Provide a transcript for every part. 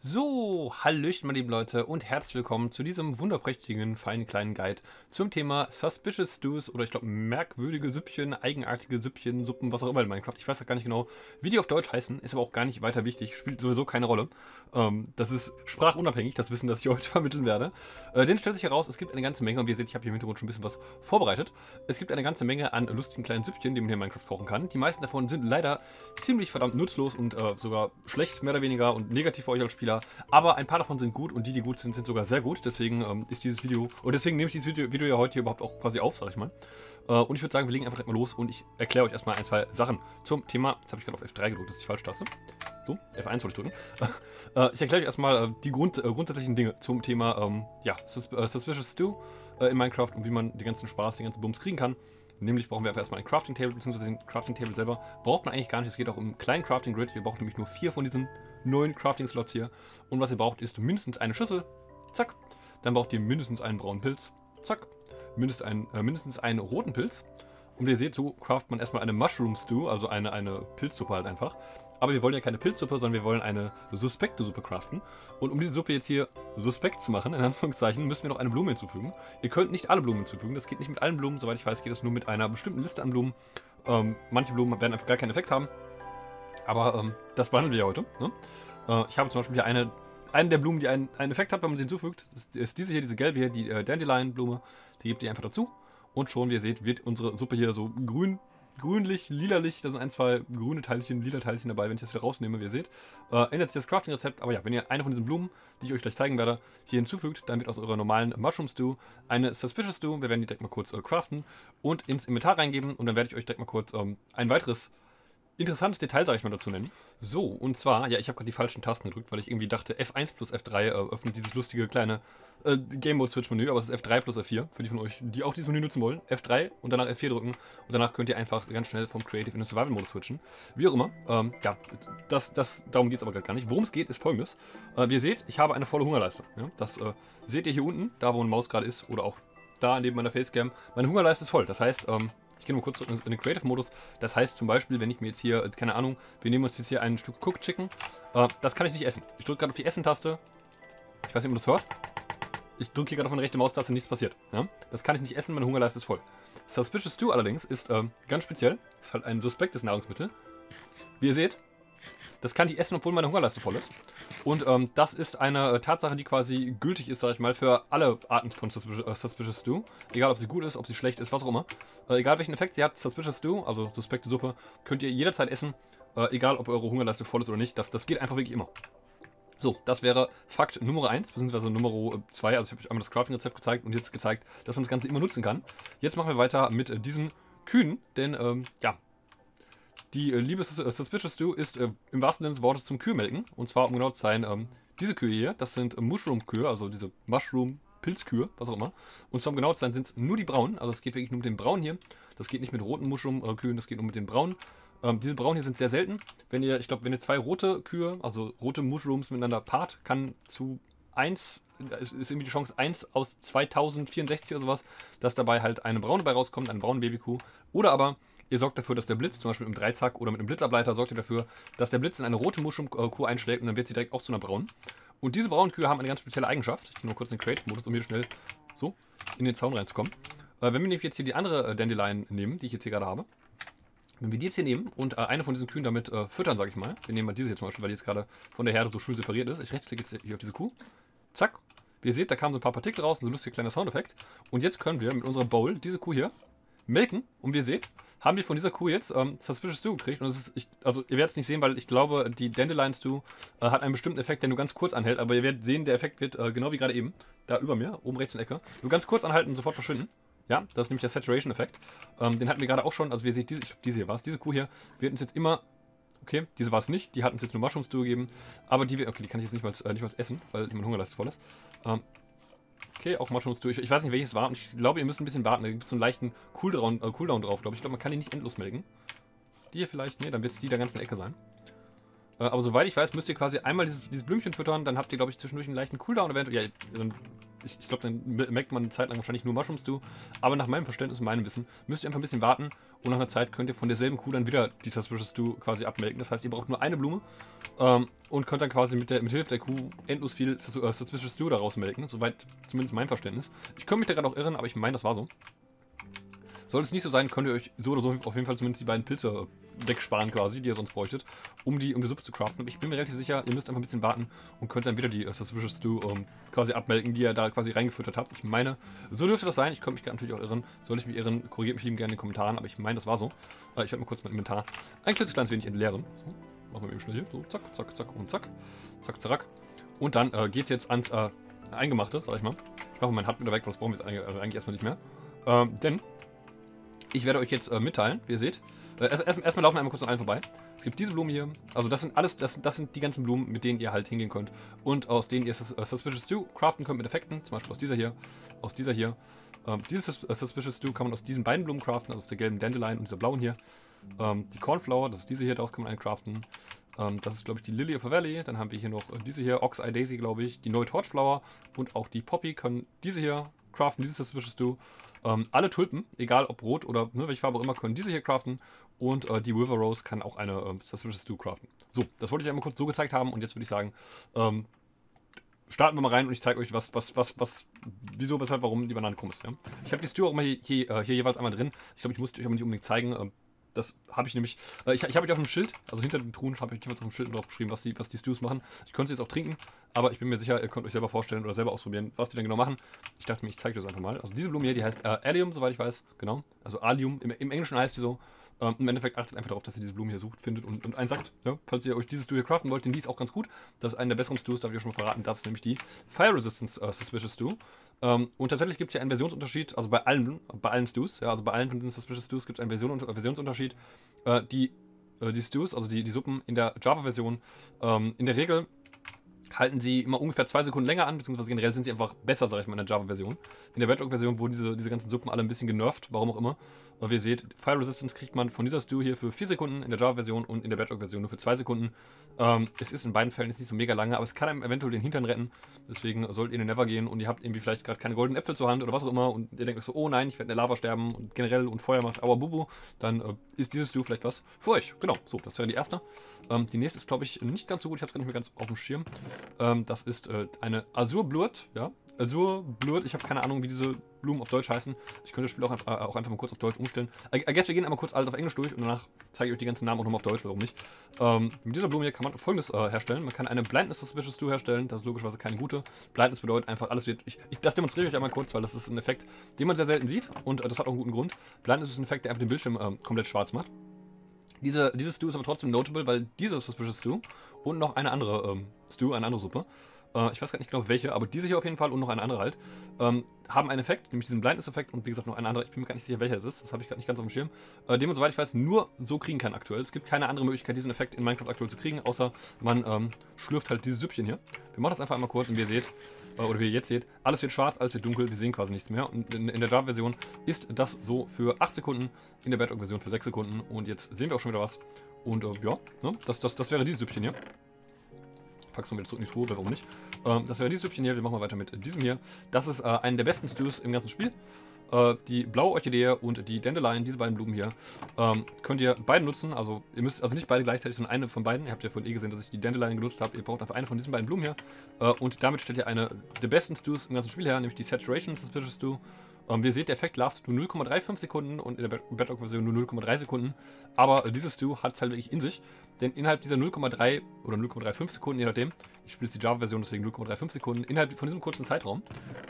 So, Hallöchen, meine lieben Leute, und herzlich willkommen zu diesem wunderprächtigen, feinen kleinen Guide zum Thema Suspicious Stews oder ich glaube merkwürdige Süppchen, eigenartige Süppchen, Suppen, was auch immer in Minecraft. Ich weiß gar nicht genau, wie die auf Deutsch heißen, ist aber auch gar nicht weiter wichtig, spielt sowieso keine Rolle. Ähm, das ist sprachunabhängig, das Wissen, das ich heute vermitteln werde. Äh, denn stellt sich heraus, es gibt eine ganze Menge, und wie ihr seht, ich habe hier im Hintergrund schon ein bisschen was vorbereitet. Es gibt eine ganze Menge an lustigen kleinen Süppchen, die man hier in Minecraft kochen kann. Die meisten davon sind leider ziemlich verdammt nutzlos und äh, sogar schlecht, mehr oder weniger, und negativ für euch als Spieler. Spieler. Aber ein paar davon sind gut und die, die gut sind, sind sogar sehr gut. Deswegen ähm, ist dieses Video, und deswegen nehme ich dieses Video, Video ja heute hier überhaupt auch quasi auf, sag ich mal. Äh, und ich würde sagen, wir legen einfach direkt mal los und ich erkläre euch erstmal ein, zwei Sachen zum Thema. Jetzt habe ich gerade auf F3 gedrückt, das ist die falsche Taste. So, F1 wollte ich drücken. äh, ich erkläre euch erstmal äh, die Grund, äh, grundsätzlichen Dinge zum Thema ähm, ja, Sus äh, Suspicious Stew in Minecraft und wie man den ganzen Spaß, den ganzen Bums kriegen kann. Nämlich brauchen wir einfach erstmal ein Crafting Table, beziehungsweise den Crafting Table selber braucht man eigentlich gar nicht. Es geht auch um einen kleinen Crafting Grid. Wir brauchen nämlich nur vier von diesen neun Crafting-Slots hier. Und was ihr braucht, ist mindestens eine Schüssel. Zack. Dann braucht ihr mindestens einen braunen Pilz. Zack. Mindest ein, äh, mindestens einen roten Pilz. Und wie ihr seht, so craftet man erstmal eine Mushroom Stew, also eine, eine Pilzsuppe halt einfach. Aber wir wollen ja keine Pilzsuppe, sondern wir wollen eine suspekte Suppe craften. Und um diese Suppe jetzt hier suspekt zu machen, in Anführungszeichen, müssen wir noch eine Blume hinzufügen. Ihr könnt nicht alle Blumen hinzufügen, das geht nicht mit allen Blumen, soweit ich weiß, geht das nur mit einer bestimmten Liste an Blumen. Ähm, manche Blumen werden einfach gar keinen Effekt haben. Aber ähm, das behandeln wir ja heute. Ne? Äh, ich habe zum Beispiel hier eine, eine der Blumen, die einen, einen Effekt hat, wenn man sie hinzufügt. Das ist diese hier, diese gelbe hier, die äh, Dandelion-Blume. Die gebt ihr einfach dazu. Und schon, wie ihr seht, wird unsere Suppe hier so grün, grünlich, lilalich. Da sind ein, zwei grüne Teilchen, lila Teilchen dabei, wenn ich das wieder rausnehme, wie ihr seht. Äh, ändert sich das Crafting-Rezept. Aber ja, wenn ihr eine von diesen Blumen, die ich euch gleich zeigen werde, hier hinzufügt, dann wird aus eurer normalen Mushroom Stew eine Suspicious Stew. Wir werden die direkt mal kurz äh, craften und ins Inventar reingeben. Und dann werde ich euch direkt mal kurz ähm, ein weiteres interessantes Detail, sage ich mal, dazu nennen. So, und zwar, ja, ich habe gerade die falschen Tasten gedrückt, weil ich irgendwie dachte, F1 plus F3 äh, öffnet dieses lustige kleine äh, Game Mode Switch Menü, aber es ist F3 plus F4, für die von euch, die auch dieses Menü nutzen wollen. F3 und danach F4 drücken und danach könnt ihr einfach ganz schnell vom Creative in den Survival Mode switchen. Wie auch immer, ähm, ja, das, das, darum geht es aber gerade gar nicht. Worum es geht, ist folgendes. Äh, wie ihr seht, ich habe eine volle Hungerleiste. Ja? Das äh, seht ihr hier unten, da wo eine Maus gerade ist, oder auch da neben meiner Facecam. Meine Hungerleiste ist voll, das heißt, ähm, ich gehe nur kurz in den Creative-Modus. Das heißt zum Beispiel, wenn ich mir jetzt hier, äh, keine Ahnung, wir nehmen uns jetzt hier ein Stück Cooked Chicken. Äh, das kann ich nicht essen. Ich drücke gerade auf die Essen-Taste. Ich weiß nicht, ob man das hört. Ich drücke hier gerade auf meine rechte Maustaste, nichts passiert. Ja? Das kann ich nicht essen, meine Hungerleiste ist voll. Suspicious Stew allerdings ist äh, ganz speziell. Ist halt ein suspektes Nahrungsmittel. Wie ihr seht, das kann ich essen, obwohl meine Hungerleiste voll ist. Und ähm, das ist eine äh, Tatsache, die quasi gültig ist, sag ich mal, für alle Arten von Suspicious, äh, Suspicious Stew. Egal, ob sie gut ist, ob sie schlecht ist, was auch immer. Äh, egal, welchen Effekt sie hat, Suspicious Stew, also suspekte Suppe, könnt ihr jederzeit essen. Äh, egal, ob eure Hungerleiste voll ist oder nicht. Das, das geht einfach wirklich immer. So, das wäre Fakt Nummer 1, beziehungsweise Nummer 2. Also ich habe euch einmal das Crafting-Rezept gezeigt und jetzt gezeigt, dass man das Ganze immer nutzen kann. Jetzt machen wir weiter mit äh, diesen Kühen, denn ähm, ja, die äh, liebe Sus äh, Suspicious Stew ist äh, im wahrsten Sinne des Wortes zum Kühlmelken. Und zwar, um genau zu sein, ähm, diese Kühe hier, das sind äh, Mushroom-Kühe, also diese Mushroom-Pilzkühe, was auch immer. Und zwar, um genau zu sein, sind es nur die braunen. Also es geht wirklich nur mit den braunen hier. Das geht nicht mit roten Mushroom-Kühen, das geht nur mit den braunen. Ähm, diese braunen hier sind sehr selten. Wenn ihr, ich glaube, wenn ihr zwei rote Kühe, also rote Mushrooms miteinander paart, kann zu 1 ist irgendwie die Chance 1 aus 2064 oder sowas, dass dabei halt eine braune bei rauskommt, eine braune Babykuh. Oder aber Ihr sorgt dafür, dass der Blitz, zum Beispiel mit einem Dreizack oder mit einem Blitzableiter, sorgt ihr dafür, dass der Blitz in eine rote Mushroom-Kuh einschlägt und dann wird sie direkt auch zu einer braunen. Und diese braunen Kühe haben eine ganz spezielle Eigenschaft. Ich nur kurz den Create-Modus, um hier schnell so in den Zaun reinzukommen. Äh, wenn wir nämlich jetzt hier die andere äh, Dandelion nehmen, die ich jetzt hier gerade habe, wenn wir die jetzt hier nehmen und äh, eine von diesen Kühen damit äh, füttern, sage ich mal, wir nehmen mal diese hier zum Beispiel, weil die jetzt gerade von der Herde so schön separiert ist. Ich rechtsklicke jetzt hier auf diese Kuh. Zack. Wie ihr seht, da kamen so ein paar Partikel raus, so ein lustiger kleiner Soundeffekt. Und jetzt können wir mit unserer Bowl diese Kuh hier melken. Und wie ihr seht, haben wir von dieser Kuh jetzt ähm, Suspicious Stew gekriegt. Und ist, ich, also ihr werdet es nicht sehen, weil ich glaube, die Dandelion Stew äh, hat einen bestimmten Effekt, der nur ganz kurz anhält. Aber ihr werdet sehen, der Effekt wird äh, genau wie gerade eben, da über mir, oben rechts in der Ecke, nur ganz kurz anhalten und sofort verschwinden. Ja, das ist nämlich der Saturation-Effekt. Ähm, den hatten wir gerade auch schon. Also wie ihr seht, diese, diese hier war es. Diese Kuh hier wird uns jetzt immer Okay, diese war es nicht. Die hat uns jetzt nur Mushroom Stew gegeben. Aber die, okay, die kann ich jetzt nicht mal, äh, nicht mal essen, weil mein Hungerleist voll ist. Ähm, Okay, auch Mushrooms durch. Ich weiß nicht, welches war. Und ich glaube, ihr müsst ein bisschen warten. Da gibt es so einen leichten Cooldown, äh, Cooldown drauf, glaube ich. Ich glaube, man kann die nicht endlos melken. Die hier vielleicht? Ne, dann wird es die der ganzen Ecke sein. Äh, aber soweit ich weiß, müsst ihr quasi einmal dieses, dieses Blümchen füttern. Dann habt ihr, glaube ich, zwischendurch einen leichten Cooldown-Event. Ja, dann ich, ich glaube, dann merkt man eine Zeit lang wahrscheinlich nur Mushroom Stew. Aber nach meinem Verständnis und meinem Wissen müsst ihr einfach ein bisschen warten und nach einer Zeit könnt ihr von derselben Kuh dann wieder die Suspicious Stew quasi abmelken. Das heißt, ihr braucht nur eine Blume ähm, und könnt dann quasi mit, der, mit Hilfe der Kuh endlos viel äh, Suspicious Stew daraus melken. Soweit zumindest mein Verständnis. Ich könnte mich da gerade auch irren, aber ich meine, das war so. Sollte es nicht so sein, könnt ihr euch so oder so auf jeden Fall zumindest die beiden Pilze wegsparen quasi, die ihr sonst bräuchtet, um die, um die Suppe zu craften. Aber ich bin mir relativ sicher, ihr müsst einfach ein bisschen warten und könnt dann wieder die uh, Suspicious Stew ähm, quasi abmelken, die ihr da quasi reingefüttert habt. Ich meine, so dürfte das sein. Ich könnte mich natürlich auch irren. Soll ich mich irren, korrigiert mich eben gerne in den Kommentaren, aber ich meine, das war so. Äh, ich werde mal kurz mein Inventar ein klitzekleines wenig entleeren. So, machen wir eben schnell hier. So, zack, zack, zack und zack. Zack, zack. Und dann äh, geht es jetzt ans äh, Eingemachte, sag ich mal. Ich mache mein Hut wieder weg, weil das brauchen wir jetzt eigentlich, eigentlich erstmal nicht mehr. Ähm, denn ich werde euch jetzt äh, mitteilen, wie ihr seht. Äh, erst, erst, erstmal laufen wir einmal kurz an allen vorbei. Es gibt diese Blumen hier. Also das sind alles, das, das sind die ganzen Blumen, mit denen ihr halt hingehen könnt. Und aus denen ihr uh, Suspicious Stew craften könnt mit Effekten. Zum Beispiel aus dieser hier, aus dieser hier. Ähm, dieses uh, Suspicious Stew kann man aus diesen beiden Blumen craften, also aus der gelben Dandelion und dieser blauen hier. Ähm, die Cornflower, das ist diese hier, daraus kann man einen craften. Ähm, das ist, glaube ich, die Lily of the Valley. Dann haben wir hier noch äh, diese hier, Ox Eye Daisy, glaube ich. Die neue Torchflower und auch die Poppy können diese hier craften, dieses Suspicious Stew. Ähm, alle Tulpen, egal ob rot oder ne, welche Farbe auch immer, können diese hier craften. Und äh, die River Rose kann auch eine ähm, Suspicious Stew craften. So, das wollte ich einmal kurz so gezeigt haben. Und jetzt würde ich sagen, ähm, starten wir mal rein und ich zeige euch, was, was, was, was, wieso, weshalb, warum die Bananen krumm ist. Ja? Ich habe die Stew auch mal hier, hier, äh, hier, jeweils einmal drin. Ich glaube, ich muss euch aber nicht unbedingt zeigen. Ähm, das habe ich nämlich. Äh, ich ich habe euch auf dem Schild, also hinter den Truhen, habe ich jeweils auf dem Schild drauf geschrieben, was die, was die Stews machen. Ich könnte sie jetzt auch trinken, aber ich bin mir sicher, ihr könnt euch selber vorstellen oder selber ausprobieren, was die dann genau machen. Ich dachte mir, ich zeige das einfach mal. Also diese Blume hier, die heißt äh, Allium, soweit ich weiß. Genau. Also Allium. Im, im Englischen heißt die so. Ähm, Im Endeffekt achtet einfach darauf, dass ihr diese Blume hier sucht, findet und, und einsackt. Ja, falls ihr euch dieses Stew hier craften wollt, denn die ist auch ganz gut. Das ist eine der besseren Stews, darf ich euch schon mal verraten. Das ist nämlich die Fire Resistance uh, Suspicious Stew. Ähm, und tatsächlich gibt es ja einen Versionsunterschied, also bei allen, bei allen Stews, ja, also bei allen von diesen Suspicious Stews gibt es einen Version, Versionsunterschied. Äh, die, äh, die Stews, also die, die Suppen in der Java-Version, ähm, in der Regel halten sie immer ungefähr zwei Sekunden länger an, beziehungsweise generell sind sie einfach besser, sag ich mal, in der Java-Version. In der Bedrock-Version wurden diese, diese ganzen Suppen alle ein bisschen genervt, warum auch immer. Aber wie ihr seht, Fire Resistance kriegt man von dieser Stew hier für 4 Sekunden in der Java-Version und in der Bedrock-Version nur für 2 Sekunden. Ähm, es ist in beiden Fällen nicht so mega lange, aber es kann einem eventuell den Hintern retten. Deswegen solltet ihr in den Never gehen und ihr habt irgendwie vielleicht gerade keine goldenen Äpfel zur Hand oder was auch immer und ihr denkt so, oh nein, ich werde in der Lava sterben und generell und Feuer macht aua bubu, dann äh, ist dieses Stew vielleicht was für euch. Genau, so, das wäre die erste. Ähm, die nächste ist, glaube ich, nicht ganz so gut, ich habe es gar nicht mehr ganz auf dem Schirm. Ähm, das ist äh, eine Azur Blurt, ja, Azur Blurt, ich habe keine Ahnung, wie diese Blumen auf Deutsch heißen. Ich könnte das Spiel auch, äh, auch, einfach mal kurz auf Deutsch umstellen. I, I guess wir gehen einmal kurz alles auf Englisch durch und danach zeige ich euch die ganzen Namen auch nochmal auf Deutsch, warum nicht. Ähm, mit dieser Blume hier kann man folgendes äh, herstellen. Man kann eine Blindness Suspicious Stew herstellen, das ist logischerweise keine gute. Blindness bedeutet einfach, alles wird... Ich, ich, das demonstriere ich euch einmal kurz, weil das ist ein Effekt, den man sehr selten sieht und äh, das hat auch einen guten Grund. Blindness ist ein Effekt, der einfach den Bildschirm ähm, komplett schwarz macht. Diese, diese Stew ist aber trotzdem notable, weil diese Suspicious Stew und noch eine andere ähm, Stew, eine andere Suppe, äh, ich weiß gar nicht genau welche, aber diese hier auf jeden Fall und noch eine andere halt, ähm, haben einen Effekt, nämlich diesen Blindness-Effekt und wie gesagt noch eine andere, ich bin mir gar nicht sicher welcher es ist, das habe ich gerade nicht ganz auf dem Schirm, äh, den man soweit ich weiß nur so kriegen kann aktuell. Es gibt keine andere Möglichkeit, diesen Effekt in Minecraft aktuell zu kriegen, außer man ähm, schlürft halt dieses Süppchen hier. Wir machen das einfach einmal kurz und wie ihr seht, äh, oder wie ihr jetzt seht, alles wird schwarz, alles wird dunkel, wir sehen quasi nichts mehr. Und in, in der Java-Version ist das so für 8 Sekunden, in der Bedrock-Version für 6 Sekunden. Und jetzt sehen wir auch schon wieder was. Und äh, ja, ne, das, das, das wäre dieses Süppchen hier pack's mal wieder zurück in die Truhe, warum nicht. Ähm, das wäre dieses Süppchen hier. Wir machen mal weiter mit diesem hier. Das ist äh, einer der besten Stews im ganzen Spiel. Äh, die blaue Orchidee und die Dandelion, diese beiden Blumen hier, ähm, könnt ihr beide nutzen. Also ihr müsst also nicht beide gleichzeitig, sondern eine von beiden. Ihr habt ja vorhin eh gesehen, dass ich die Dandelion genutzt habe. Ihr braucht einfach eine von diesen beiden Blumen hier. Äh, und damit stellt ihr eine der besten Stews im ganzen Spiel her, nämlich die Saturation Suspicious Stew. Ähm, wie ihr seht, der Effekt lastet nur 0,35 Sekunden und in der Bedrock-Version nur 0,3 Sekunden. Aber dieses Stew hat es halt wirklich in sich. Denn innerhalb dieser 0,3 oder 0,35 Sekunden, je nachdem, ich spiele jetzt die Java-Version, deswegen 0,35 Sekunden, innerhalb von diesem kurzen Zeitraum,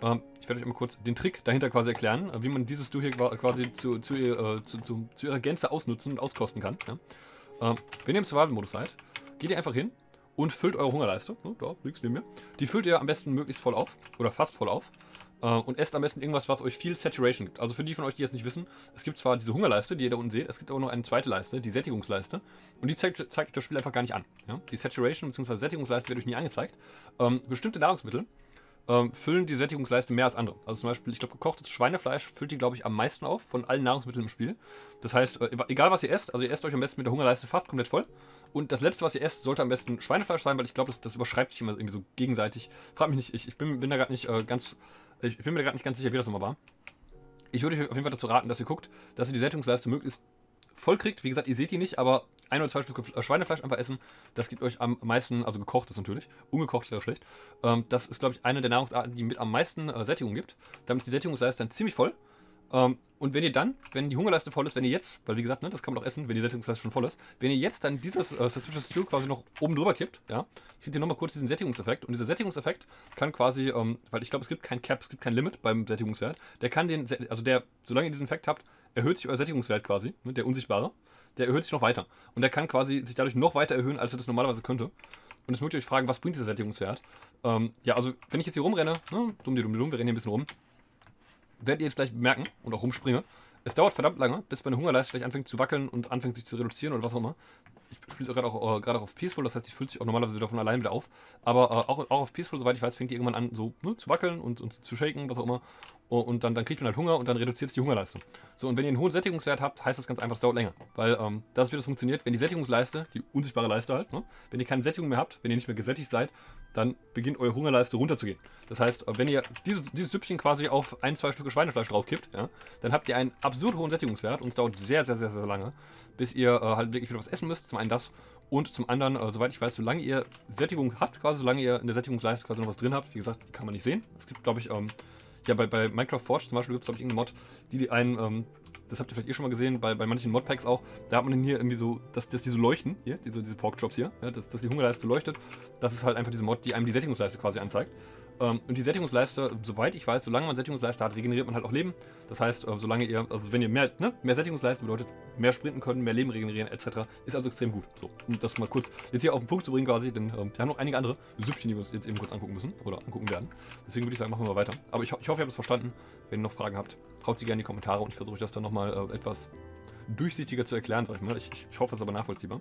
ähm, ich werde euch mal kurz den Trick dahinter quasi erklären, äh, wie man dieses Stew hier quasi zu, zu, äh, zu, zu, zu, ihrer Gänze ausnutzen und auskosten kann. Ja? Ähm, wenn ihr im Survival-Modus seid, geht ihr einfach hin und füllt eure Hungerleiste. Ne, da, links neben mir. Die füllt ihr am besten möglichst voll auf. Oder fast voll auf. Äh, und esst am besten irgendwas, was euch viel Saturation gibt. Also für die von euch, die jetzt nicht wissen, es gibt zwar diese Hungerleiste, die ihr da unten seht, es gibt aber noch eine zweite Leiste, die Sättigungsleiste. Und die zeigt, zeigt euch das Spiel einfach gar nicht an. Ja? Die Saturation bzw. Sättigungsleiste wird euch nie angezeigt. Ähm, bestimmte Nahrungsmittel ähm, füllen die Sättigungsleiste mehr als andere. Also zum Beispiel, ich glaube, gekochtes Schweinefleisch füllt die, glaube ich, am meisten auf von allen Nahrungsmitteln im Spiel. Das heißt, äh, egal was ihr esst, also ihr esst euch am besten mit der Hungerleiste fast komplett voll. Und das letzte, was ihr esst, sollte am besten Schweinefleisch sein, weil ich glaube, das, das, überschreibt sich immer irgendwie so gegenseitig. Frag mich nicht, ich, ich bin, bin da gerade nicht äh, ganz, ich bin mir gerade nicht ganz sicher, wie das nochmal war. Ich würde euch auf jeden Fall dazu raten, dass ihr guckt, dass ihr die Sättigungsleiste möglichst voll kriegt. Wie gesagt, ihr seht die nicht, aber ein oder zwei Stücke äh, Schweinefleisch einfach essen, das gibt euch am meisten, also gekochtes natürlich, ungekocht wäre schlecht. Ähm, das ist, glaube ich, eine der Nahrungsarten, die mit am meisten äh, Sättigung gibt. Damit ist die Sättigungsleiste dann ziemlich voll. Ähm, und wenn ihr dann, wenn die Hungerleiste voll ist, wenn ihr jetzt, weil wie gesagt, ne, das kann man auch essen, wenn die Sättigungsleiste schon voll ist, wenn ihr jetzt dann dieses äh, Suspicious Stew quasi noch oben drüber kippt, ja, kriegt ihr nochmal kurz diesen Sättigungseffekt. Und dieser Sättigungseffekt kann quasi, ähm, weil ich glaube, es gibt kein Cap, es gibt kein Limit beim Sättigungswert, der kann den, also der, solange ihr diesen Effekt habt, erhöht sich euer Sättigungswert quasi, ne, der unsichtbare, der erhöht sich noch weiter. Und der kann quasi sich dadurch noch weiter erhöhen, als er das normalerweise könnte. Und jetzt mögt ihr euch fragen, was bringt dieser Sättigungswert? Ähm, ja, also wenn ich jetzt hier rumrenne, ne, dumm, dumm, dumm, wir rennen hier ein bisschen rum, werdet ihr jetzt gleich merken und auch rumspringe. Es dauert verdammt lange, bis meine Hungerleiste gleich anfängt zu wackeln und anfängt sich zu reduzieren oder was auch immer. Ich spiele gerade auch, äh, gerade auch auf Peaceful, das heißt, ich fühlt sich auch normalerweise davon allein wieder auf. Aber äh, auch, auch auf Peaceful, soweit ich weiß, fängt die irgendwann an so ne, zu wackeln und, und zu shaken, was auch immer. Und dann, dann kriegt man halt Hunger und dann reduziert sich die Hungerleiste. So, und wenn ihr einen hohen Sättigungswert habt, heißt das ganz einfach, es dauert länger. Weil ähm, das wie das funktioniert. Wenn die Sättigungsleiste, die unsichtbare Leiste halt, ne, wenn ihr keine Sättigung mehr habt, wenn ihr nicht mehr gesättigt seid, dann beginnt eure Hungerleiste runterzugehen. Das heißt, wenn ihr dieses, dieses Süppchen quasi auf ein, zwei Stücke Schweinefleisch draufkippt, ja, dann habt ihr einen absurd hohen Sättigungswert und es dauert sehr, sehr, sehr, sehr lange, bis ihr äh, halt wirklich wieder was essen müsst. Zum einen das und zum anderen, äh, soweit ich weiß, solange ihr Sättigung habt, quasi, solange ihr in der Sättigungsleiste quasi noch was drin habt, wie gesagt, kann man nicht sehen. Es gibt, glaube ich, ähm, ja, bei, bei Minecraft Forge zum Beispiel gibt es, glaube ich, irgendeine Mod, die, die einen, ähm, das habt ihr vielleicht eh schon mal gesehen, bei, bei manchen Modpacks auch, da hat man dann hier irgendwie so, dass, dass die so leuchten, hier, diese, diese Pork-Drops hier, ja, dass, dass die Hungerleiste leuchtet. Das ist halt einfach diese Mod, die einem die Sättigungsleiste quasi anzeigt. Ähm, und die Sättigungsleiste, soweit ich weiß, solange man Sättigungsleiste hat, regeneriert man halt auch Leben. Das heißt, äh, solange ihr, also wenn ihr mehr, ne, mehr Sättigungsleiste bedeutet, mehr sprinten können, mehr Leben regenerieren etc., ist also extrem gut. So, um das mal kurz jetzt hier auf den Punkt zu bringen quasi, denn ähm, wir haben noch einige andere Süppchen, die wir uns jetzt eben kurz angucken müssen oder angucken werden. Deswegen würde ich sagen, machen wir mal weiter. Aber ich, ich hoffe, ihr habt es verstanden. Wenn ihr noch Fragen habt, haut sie gerne in die Kommentare und ich versuche das dann nochmal äh, etwas durchsichtiger zu erklären, sag ich mal. Ich, ich hoffe, es ist aber nachvollziehbar.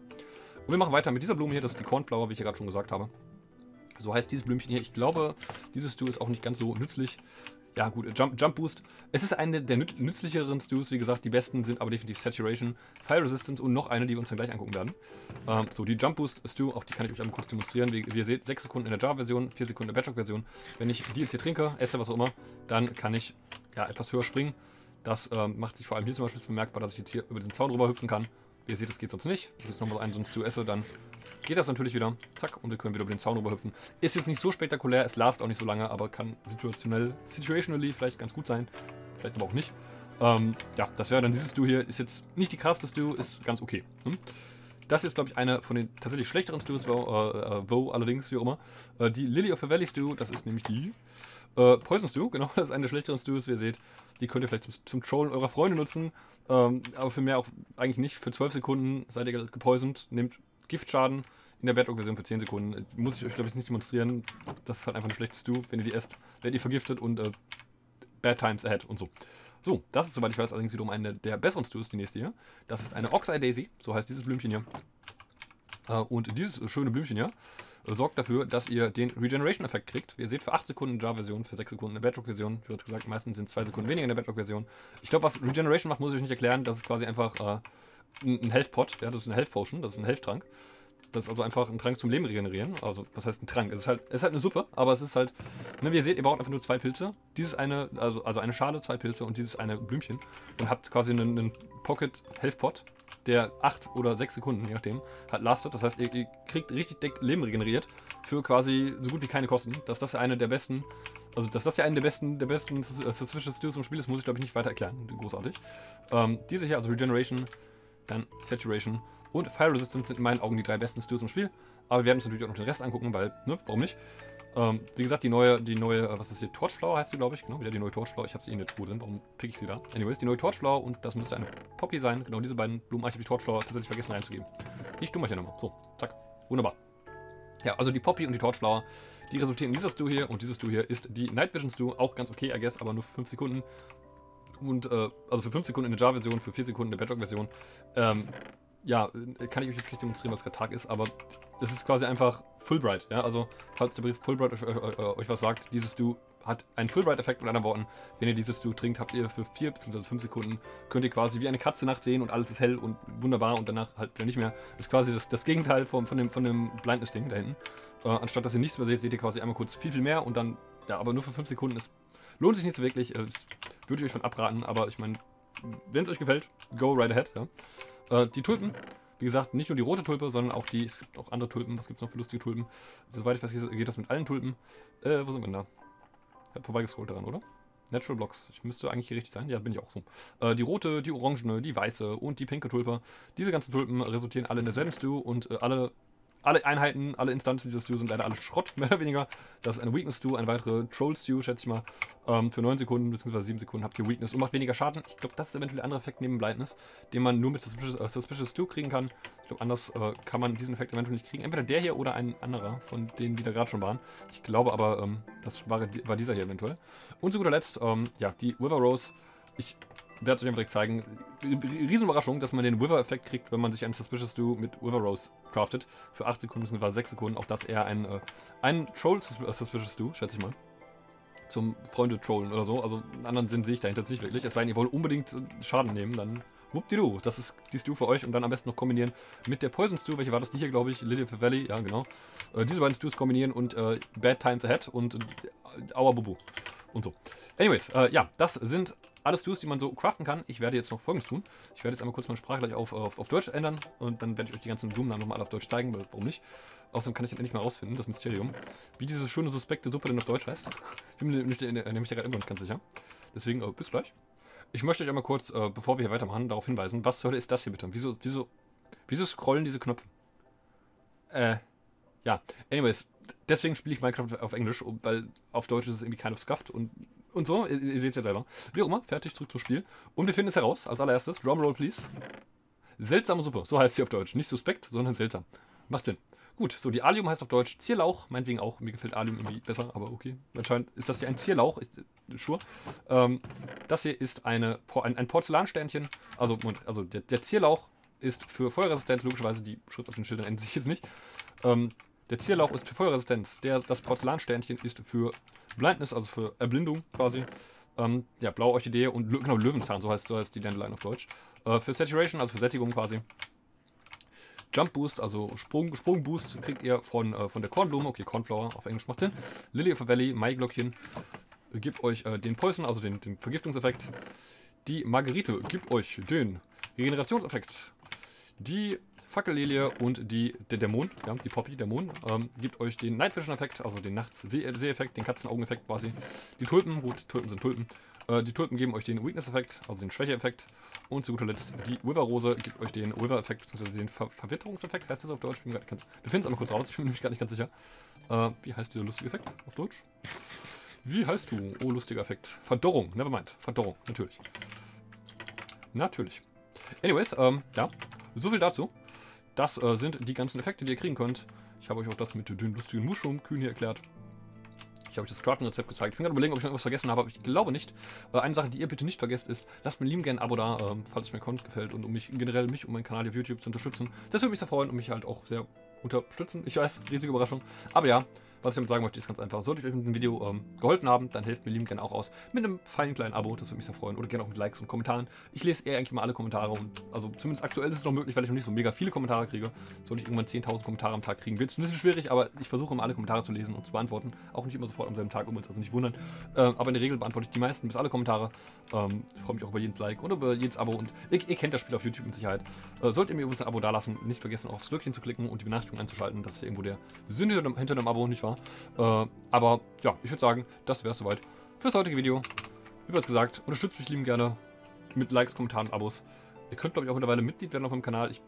Und wir machen weiter mit dieser Blume hier, das ist die Cornflower, wie ich ja gerade schon gesagt habe. So heißt dieses Blümchen hier. Ich glaube, dieses Stew ist auch nicht ganz so nützlich. Ja, gut, Jump, Jump Boost. Es ist eine der nützlicheren Stews, wie gesagt. Die besten sind aber definitiv Saturation, Fire Resistance und noch eine, die wir uns dann gleich angucken werden. Ähm, so, die Jump Boost Stew, auch die kann ich euch einmal kurz demonstrieren. Wie, wie ihr seht, 6 Sekunden in der Jar-Version, 4 Sekunden in der Bedrock-Version. Wenn ich die jetzt hier trinke, esse, was auch immer, dann kann ich ja, etwas höher springen. Das ähm, macht sich vor allem hier zum Beispiel bemerkbar, dass ich jetzt hier über den Zaun rüber hüpfen kann. Ihr seht, das geht sonst nicht. Wenn ich jetzt nochmal einen so einen Stew esse, dann geht das natürlich wieder. Zack, und wir können wieder über den Zaun rüberhüpfen. Ist jetzt nicht so spektakulär, es lasst auch nicht so lange, aber kann situationell, situationally vielleicht ganz gut sein. Vielleicht aber auch nicht. Ähm, ja, das wäre dann dieses Stew hier. Ist jetzt nicht die krasseste Stew, ist ganz okay. Hm? Das ist, glaube ich, eine von den tatsächlich schlechteren Stews, wo, äh, äh, wo allerdings, wie auch immer. Äh, die Lily of the Valley Stew, das ist nämlich die äh, Poison Stew, genau, das ist eine der schlechteren Stews, wie ihr seht. Die könnt ihr vielleicht zum, zum Trollen eurer Freunde nutzen, ähm, aber für mehr auch eigentlich nicht. Für 12 Sekunden seid ihr gepoisoned, nehmt Giftschaden in der Bedrock-Version für 10 Sekunden. Muss ich euch, glaube ich, nicht demonstrieren. Das ist halt einfach ein schlechtes Stew. Wenn ihr die esst, werdet ihr vergiftet und äh, Bad Times ahead und so. So, das ist, soweit ich weiß, allerdings wiederum eine der besseren Stews, die nächste hier. Das ist eine Oxeye Daisy, so heißt dieses Blümchen hier. Äh, und dieses schöne Blümchen hier sorgt dafür, dass ihr den Regeneration-Effekt kriegt. Wie ihr seht, für 8 Sekunden in Jar-Version, für 6 Sekunden in der Bedrock-Version. Habe gesagt, meistens sind es 2 Sekunden weniger in der Bedrock-Version. Ich glaube, was Regeneration macht, muss ich euch nicht erklären. Das ist quasi einfach äh, ein Health-Pot. Ja, das ist ein Health-Potion, das ist ein Health-Trank. Das ist also einfach ein Trank zum Leben regenerieren. Also, was heißt ein Trank? Es ist halt, es ist halt eine Suppe, aber es ist halt, ne, wie ihr seht, ihr braucht einfach nur zwei Pilze. Dieses eine, also, also eine Schale, zwei Pilze und dieses eine Blümchen. Und habt quasi einen, einen Pocket Health Pot, der acht oder sechs Sekunden, je nachdem, hat lastet. Das heißt, ihr, ihr kriegt richtig dick Leben regeneriert für quasi so gut wie keine Kosten. Dass das ja eine der besten, also dass das ja eine der besten, der besten Suspicious Stews im Spiel ist, muss ich glaube ich nicht weiter erklären. Großartig. Ähm, diese hier, also Regeneration, dann Saturation und Fire Resistance sind in meinen Augen die drei besten Stews im Spiel. Aber wir werden uns natürlich auch noch den Rest angucken, weil, ne, warum nicht? Ähm, wie gesagt, die neue, die neue, äh, was ist hier? Torchflower heißt sie, glaube ich. Genau, wieder die neue Torchflower. Ich habe sie in der Truhe drin. Warum pick ich sie da? Anyways, die neue Torchflower und das müsste eine Poppy sein. Genau, diese beiden Blumen. Ah, ich habe die Torchflower tatsächlich vergessen reinzugeben. Ich tue mal hier nochmal. So, zack. Wunderbar. Ja, also die Poppy und die Torchflower, die resultieren in dieser Stew hier. Und dieses Stew hier ist die Night Vision Stew. Auch ganz okay, I guess, aber nur für 5 Sekunden. Und, äh, also für 5 Sekunden in der Jar-Version, für 4 Sekunden in der Bedrock-Version. Ähm, ja, kann ich euch jetzt schlecht demonstrieren, was gerade Tag ist, aber das ist quasi einfach Fulbright, ja, also falls der Brief Fulbright euch, euch, euch was sagt, dieses Du hat einen Fulbright-Effekt mit anderen Worten. Wenn ihr dieses Du trinkt, habt ihr für 4 bzw. 5 Sekunden, könnt ihr quasi wie eine Katze nachts sehen und alles ist hell und wunderbar und danach halt wieder nicht mehr. Das ist quasi das, das Gegenteil von, von dem, von dem Blindness-Ding da hinten. Äh, anstatt dass ihr nichts mehr seht, seht ihr quasi einmal kurz viel, viel mehr und dann, ja, aber nur für 5 Sekunden. Es lohnt sich nicht so wirklich, äh, würde ich euch von abraten, aber ich meine, wenn es euch gefällt, go right ahead. Ja. Äh, die Tulpen, wie gesagt, nicht nur die rote Tulpe, sondern auch die, es gibt auch andere Tulpen, was gibt es noch für lustige Tulpen? Soweit ich weiß, geht das mit allen Tulpen. Äh, wo sind wir denn da? hab vorbeigescrollt daran, oder? Natural Blocks. Ich müsste eigentlich hier richtig sein. Ja, bin ich auch so. Äh, die rote, die orangene, die weiße und die pinke Tulpe. Diese ganzen Tulpen resultieren alle in derselben Stew und äh, alle alle Einheiten, alle Instanzen dieses Stew sind leider alle Schrott, mehr oder weniger. Das ist eine Weakness Stew, eine weitere Troll Stew, schätze ich mal. Ähm, für 9 Sekunden bzw. 7 Sekunden habt ihr Weakness und macht weniger Schaden. Ich glaube, das ist eventuell der andere Effekt neben Blindness, den man nur mit Suspicious, äh, Suspicious Stew kriegen kann. Ich glaube, anders äh, kann man diesen Effekt eventuell nicht kriegen. Entweder der hier oder ein anderer von denen, die da gerade schon waren. Ich glaube aber, ähm, das war, war, dieser hier eventuell. Und zu guter Letzt, ähm, ja, die River Rose. Ich werde es euch direkt zeigen. Riesenüberraschung, dass man den Wither-Effekt kriegt, wenn man sich einen Suspicious Do mit Wither Rose craftet. Für 8 Sekunden bzw. 6 Sekunden. Auch das eher ein, äh, ein Troll-Suspicious Do, schätze ich mal. Zum Freunde trollen oder so. Also einen anderen Sinn sehe ich dahinter nicht wirklich. Es sei denn, ihr wollt unbedingt äh, Schaden nehmen, dann Whoopdidu, das ist die Stew für euch und dann am besten noch kombinieren mit der Poison Stew, welche war das? Die hier, glaube ich, the Valley, ja genau. Äh, diese beiden Stews kombinieren und äh, Bad Times Ahead und äh, Aua Bubu und so. Anyways, äh, ja, das sind alles Tools, die man so craften kann. Ich werde jetzt noch folgendes tun. Ich werde jetzt einmal kurz meine Sprache gleich auf, auf, auf Deutsch ändern und dann werde ich euch die ganzen Blumennamen nochmal auf Deutsch zeigen, weil warum nicht. Außerdem kann ich dann endlich mal rausfinden, das Mysterium, wie diese schöne suspekte Suppe denn auf Deutsch heißt. Ich bin nämlich, nämlich gerade immer nicht ganz sicher. Deswegen, äh, bis gleich. Ich möchte euch einmal kurz, äh, bevor wir hier weitermachen, darauf hinweisen, was zur Hölle ist das hier bitte? Wieso, wieso, wieso scrollen diese Knöpfe? Äh, ja, anyways, deswegen spiele ich Minecraft auf Englisch, weil auf Deutsch ist es irgendwie kind of scuffed und und so. Ihr, ihr seht es ja selber. Wie auch immer, fertig, zurück zum Spiel. Und wir finden es heraus, als allererstes. Drumroll, please. Seltsame Suppe, so heißt sie auf Deutsch. Nicht suspekt, sondern seltsam. Macht Sinn. Gut, so die Alium heißt auf Deutsch Zierlauch, meinetwegen auch. Mir gefällt Alium irgendwie besser, aber okay. Anscheinend ist das hier ein Zierlauch, ich, äh, sure. Ähm, das hier ist eine, ein, ein Porzellansternchen. Also, also der, der, Zierlauch ist für Feuerresistenz, logischerweise die Schrift auf den Schildern ändert sich jetzt nicht. Ähm, der Zierlauch ist für Feuerresistenz. Der, das Porzellansternchen ist für Blindness, also für Erblindung quasi. Ähm, ja, blaue Orchidee und genau, Löwenzahn, so heißt, so heißt die Dandelion auf Deutsch. Äh, für Saturation, also für Sättigung quasi. Jump Boost, also Sprung, Sprung Boost kriegt ihr von, äh, von der Kornblume. Okay, Cornflower auf Englisch macht Sinn. Lily of the Valley, Maiglöckchen gibt euch äh, den Poison, also den, den Vergiftungseffekt. Die Margerite gibt euch den Regenerationseffekt. Die Fackellilie und die, der Dämon, ja, die Poppy, Dämon, ähm, gibt euch den Night Vision Effekt, also den Nachts-Seh-Effekt, den Katzenaugen-Effekt quasi. Die Tulpen, gut, Tulpen sind Tulpen. Äh, die Tulpen geben euch den Weakness-Effekt, also den Schwäche-Effekt. Und zu guter Letzt die Wither-Rose gibt euch den Wither-Effekt, also den Ver Verwitterungseffekt, heißt das auf Deutsch? Ich bin grad, wir finden es aber kurz raus, ich bin mir nämlich gar nicht ganz sicher. Äh, wie heißt dieser lustige Effekt auf Deutsch? Wie heißt du? Oh, lustiger Effekt. Verdorrung, nevermind. Verdorrung, natürlich. Natürlich. Anyways, ähm, ja, so viel dazu. Das äh, sind die ganzen Effekte, die ihr kriegen könnt. Ich habe euch auch das mit den lustigen Mushroom-Kühen hier erklärt. Ich habe euch das Crafting-Rezept gezeigt. Ich bin gerade überlegen, ob ich irgendwas vergessen habe, aber ich glaube nicht. Äh, eine Sache, die ihr bitte nicht vergesst, ist, lasst mir lieben gerne ein Abo da, äh, falls es mir Content gefällt und um mich generell mich und meinen Kanal auf YouTube zu unterstützen. Das würde mich sehr freuen und mich halt auch sehr unterstützen. Ich weiß, riesige Überraschung. Aber ja, was ich damit sagen möchte, ist ganz einfach. Sollte ich euch mit dem Video ähm, geholfen haben, dann helft mir lieben gerne auch aus mit einem feinen kleinen Abo, das würde mich sehr freuen. Oder gerne auch mit Likes und Kommentaren. Ich lese eher eigentlich mal alle Kommentare und also zumindest aktuell ist es noch möglich, weil ich noch nicht so mega viele Kommentare kriege. Sollte ich irgendwann 10.000 Kommentare am Tag kriegen, wird es ein bisschen schwierig, aber ich versuche immer alle Kommentare zu lesen und zu beantworten. Auch nicht immer sofort am selben Tag, um uns also nicht wundern. Ähm, aber in der Regel beantworte ich die meisten bis alle Kommentare. Ähm, ich freue mich auch über jedes Like oder über jedes Abo und ihr, ihr kennt das Spiel auf YouTube mit Sicherheit. Äh, solltet ihr mir übrigens ein Abo dalassen, nicht vergessen aufs Glöckchen zu klicken und die Benachrichtigung einzuschalten. Das ist irgendwo der Sinn hinter dem, Abo, nicht? Äh, aber ja, ich würde sagen, das wäre es soweit fürs heutige Video. Wie bereits gesagt, unterstützt mich lieben gerne mit Likes, Kommentaren, Abos. Ihr könnt, glaube ich, auch mittlerweile Mitglied werden auf meinem Kanal. Ich,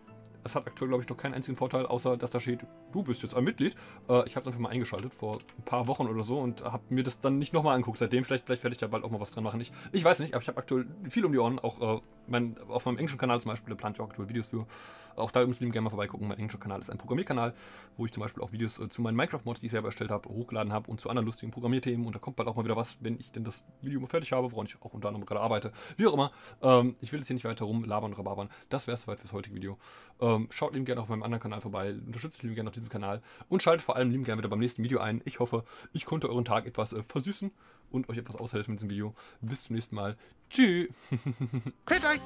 es hat aktuell, glaube ich, noch keinen einzigen Vorteil, außer dass da steht, du bist jetzt ein Mitglied. Äh, ich habe es einfach mal eingeschaltet vor ein paar Wochen oder so und habe mir das dann nicht nochmal angeguckt. Seitdem, vielleicht, vielleicht werde ich da bald auch mal was dran machen. Ich, ich weiß nicht, aber ich habe aktuell viel um die Ohren. Auch äh, mein, auf meinem englischen Kanal zum Beispiel, plant ich auch aktuell Videos für. Auch da müssen Sie gerne mal vorbeigucken. Mein englischer Kanal ist ein Programmierkanal, wo ich zum Beispiel auch Videos äh, zu meinen Minecraft-Mods, die ich selber erstellt habe, hochgeladen habe und zu anderen lustigen Programmierthemen. Und da kommt bald auch mal wieder was, wenn ich denn das Video mal fertig habe, woran ich auch unter anderem gerade arbeite. Wie auch immer. Ähm, ich will jetzt hier nicht weiter rumlabern oder rababern. Das wäre es soweit fürs heutige Video. Ähm, schaut lieben gerne auf meinem anderen Kanal vorbei. Unterstützt lieben gerne auf diesem Kanal. Und schaltet vor allem lieben gerne wieder beim nächsten Video ein. Ich hoffe, ich konnte euren Tag etwas äh, versüßen und euch etwas aushelfen mit diesem Video. Bis zum nächsten Mal. Tschüss. Quit euch!